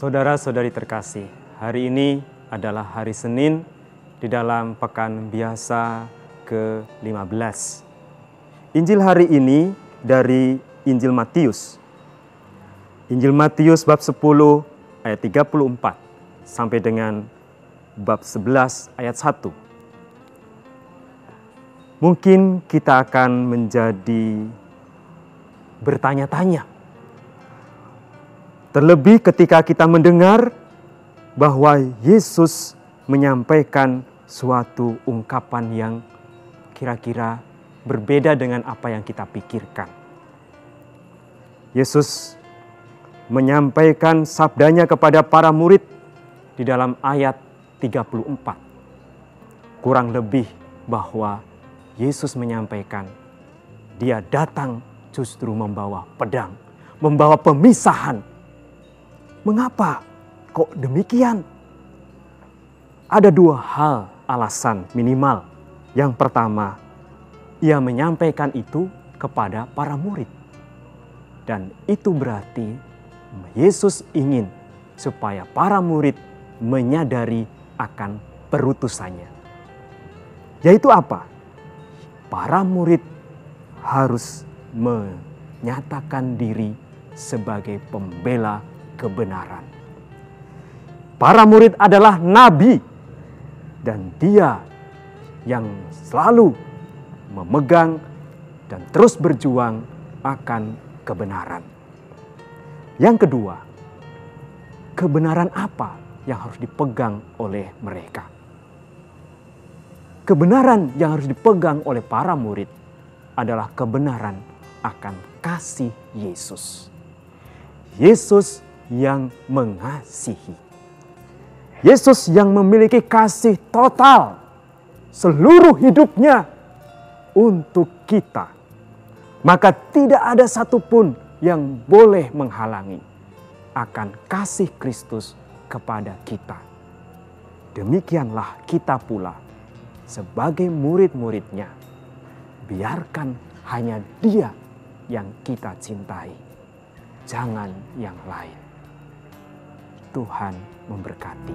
Saudara-saudari terkasih, hari ini adalah hari Senin di dalam pekan biasa ke-15. Injil hari ini dari Injil Matius. Injil Matius bab 10 ayat 34 sampai dengan bab 11 ayat 1. Mungkin kita akan menjadi bertanya-tanya. Terlebih ketika kita mendengar bahwa Yesus menyampaikan suatu ungkapan yang kira-kira berbeda dengan apa yang kita pikirkan. Yesus menyampaikan sabdanya kepada para murid di dalam ayat 34. Kurang lebih bahwa Yesus menyampaikan dia datang justru membawa pedang, membawa pemisahan. Mengapa kok demikian? Ada dua hal alasan minimal. Yang pertama, ia menyampaikan itu kepada para murid. Dan itu berarti Yesus ingin supaya para murid menyadari akan perutusannya. Yaitu apa? Para murid harus menyatakan diri sebagai pembela kebenaran. Para murid adalah nabi dan dia yang selalu memegang dan terus berjuang akan kebenaran. Yang kedua, kebenaran apa yang harus dipegang oleh mereka? Kebenaran yang harus dipegang oleh para murid adalah kebenaran akan kasih Yesus. Yesus yang mengasihi. Yesus yang memiliki kasih total seluruh hidupnya untuk kita. Maka tidak ada satupun yang boleh menghalangi akan kasih Kristus kepada kita. Demikianlah kita pula sebagai murid-muridnya. Biarkan hanya dia yang kita cintai. Jangan yang lain. Tuhan memberkati.